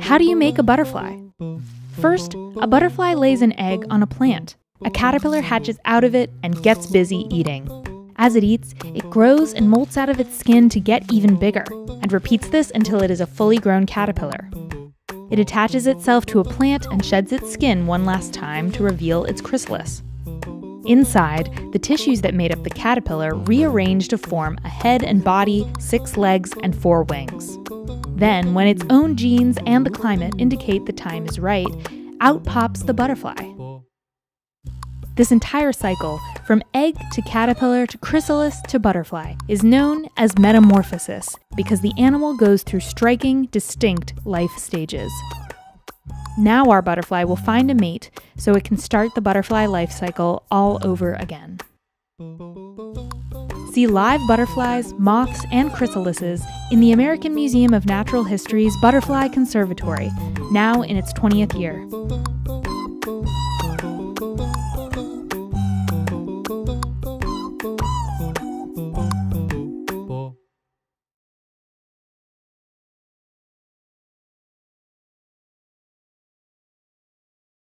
How do you make a butterfly? First, a butterfly lays an egg on a plant. A caterpillar hatches out of it and gets busy eating. As it eats, it grows and molts out of its skin to get even bigger, and repeats this until it is a fully grown caterpillar. It attaches itself to a plant and sheds its skin one last time to reveal its chrysalis. Inside, the tissues that made up the caterpillar rearrange to form a head and body, six legs, and four wings. Then, when its own genes and the climate indicate the time is right, out pops the butterfly. This entire cycle, from egg to caterpillar to chrysalis to butterfly, is known as metamorphosis because the animal goes through striking, distinct life stages. Now our butterfly will find a mate so it can start the butterfly life cycle all over again. See live butterflies, moths, and chrysalises in the American Museum of Natural History's Butterfly Conservatory, now in its 20th year.